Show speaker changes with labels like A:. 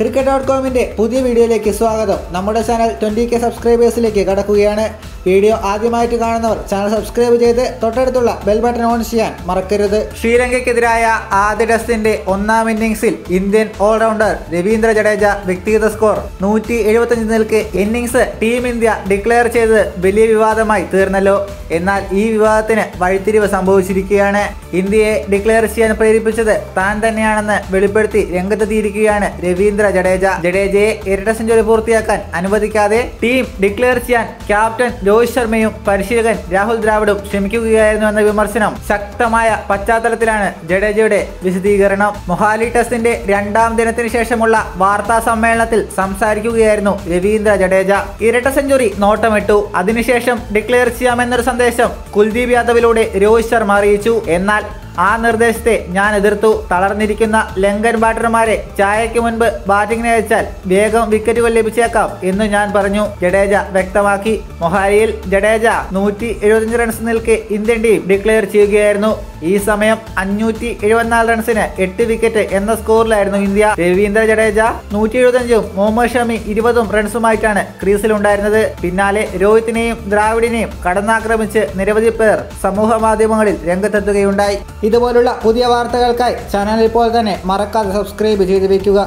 A: Cricket dot കോമിന്റെ പുതിയ വീഡിയോയിലേക്ക് സ്വാഗതം. നമ്മുടെ ചാനൽ ട്വന്റി കെ സബ്സ്ക്രൈബേഴ്സിലേക്ക് കടക്കുകയാണ്. വീഡിയോ ആദ്യമായിട്ട് കാണുന്നവർ ചാനൽ സബ്സ്ക്രൈബ് ചെയ്ത് തൊട്ടടുത്തുള്ള ബെൽ ബട്ടൺ ഓൺ ചെയ്യാൻ മറക്കരുത്. ശ്രീലങ്കയ്ക്കെതിരായ ആദ്യ ടെസ്റ്റിന്റെ ഒന്നാം ഇന്നിംഗ്സിൽ ഇന്ത്യൻ ഓൾറൗണ്ടർ രവീന്ദ്ര ജഡേജ വ്യക്തിഗത സ്കോർ നൂറ്റി എഴുപത്തഞ്ച് നിൽക്ക് ഇന്നിംഗ്സ് ടീം ഇന്ത്യ ഡിക്ലെയർ ചെയ്തത് വലിയ വിവാദമായി തീർന്നല്ലോ. എന്നാൽ ഈ വിവാദത്തിന് വഴിത്തിരിവ് സംഭവിച്ചിരിക്കുകയാണ്. ഇന്ത്യയെ ഡിക്ലെയർ ചെയ്യാൻ പ്രേരിപ്പിച്ചത് താൻ തന്നെയാണെന്ന് വെളിപ്പെടുത്തി രംഗത്തെത്തിയിരിക്കുകയാണ് രവീന്ദ്ര ജഡേജ. ജഡേജയെ ഇരട്ട സെഞ്ചുറി പൂർത്തിയാക്കാൻ അനുവദിക്കാതെ ടീം ഡിക്ലെയർ ചെയ്യാൻ ക്യാപ്റ്റൻ രോഹിത് ശർമ്മയും പരിശീലകൻ രാഹുൽ ദ്രാവിഡും ശ്രമിക്കുകയായിരുന്നു എന്ന വിമർശനം ശക്തമായ പശ്ചാത്തലത്തിലാണ് ജഡേജയുടെ വിശദീകരണം. മൊഹാലി ടെസ്റ്റിന്റെ രണ്ടാം ദിനത്തിന് ശേഷമുള്ള വാർത്താ സമ്മേളനത്തിൽ സംസാരിക്കുകയായിരുന്നു രവീന്ദ്ര ജഡേജ. ഇരട്ട സെഞ്ചുറി നോട്ടമിട്ടു. അതിനുശേഷം ഡിക്ലെയർ ചെയ്യാമെന്നൊരു സന്ദേശം കുൽദീപ് യാദവിലൂടെ രോഹിത് ശർമ്മ അറിയിച്ചു. എന്നാൽ ആ നിർദ്ദേശത്തെ ഞാൻ എതിർത്തു. തളർന്നിരിക്കുന്ന ലങ്കൻ ബാറ്റർമാരെ ചായയ്ക്ക് മുൻപ് ബാറ്റിംഗിന് അയച്ചാൽ വേഗം വിക്കറ്റുകൾ ലഭിച്ചേക്കാം എന്ന് ഞാൻ പറഞ്ഞു. ജഡേജ വ്യക്തമാക്കി. മൊഹാലിയിൽ ജഡേജ നൂറ്റി എഴുപത്തിയഞ്ച് റൺസ് നിൽക്കെ ഇന്ത്യൻ ടീം ഡിക്ലെയർ ചെയ്യുകയായിരുന്നു. ഈ സമയം അഞ്ഞൂറ്റി എഴുപത്തിനാല് റൺസിന് എട്ട് വിക്കറ്റ് എന്ന സ്കോറിലായിരുന്നു ഇന്ത്യ. രവീന്ദ്ര ജഡേജ നൂറ്റി എഴുപത്തഞ്ചും മുഹമ്മദ് ഷമി ഇരുപതും റൺസുമായിട്ടാണ് ക്രീസിലുണ്ടായിരുന്നത്. പിന്നാലെ രോഹിത്തിനെയും ദ്രാവിഡിനെയും കടന്നാക്രമിച്ച് നിരവധി പേർ സമൂഹ മാധ്യമങ്ങളിൽ രംഗത്തെത്തുകയുണ്ടായി. ഇതുപോലുള്ള പുതിയ വാർത്തകൾക്കായി ചാനൽ ഇപ്പോൾ തന്നെ മറക്കാതെ സബ്സ്ക്രൈബ് ചെയ്ത് വെക്കുക.